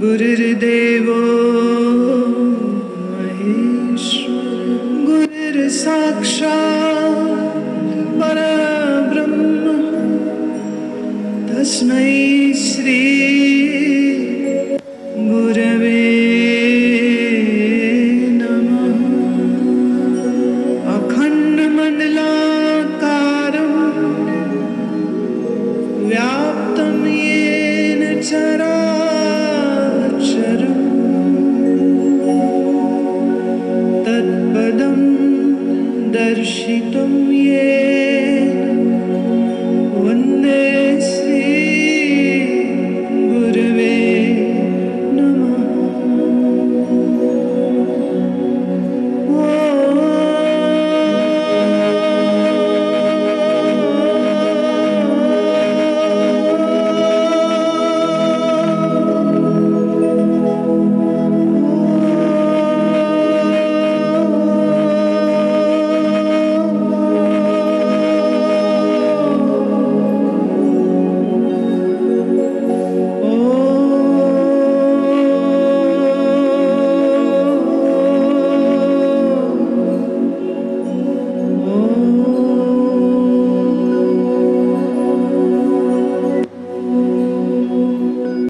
गुरुर्देवो महेश्वर गुरुर्साक्षात् परब्रह्म तस्मै श्री तत्पदं दर्शितुं ये